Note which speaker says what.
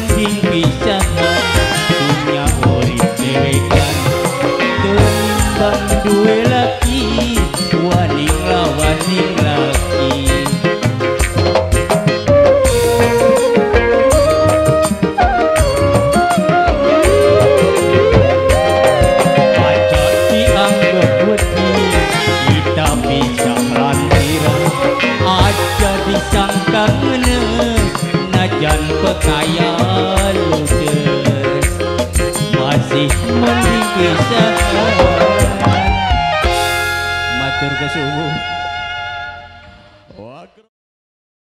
Speaker 1: one being me. Kaya ludes masih mending kisah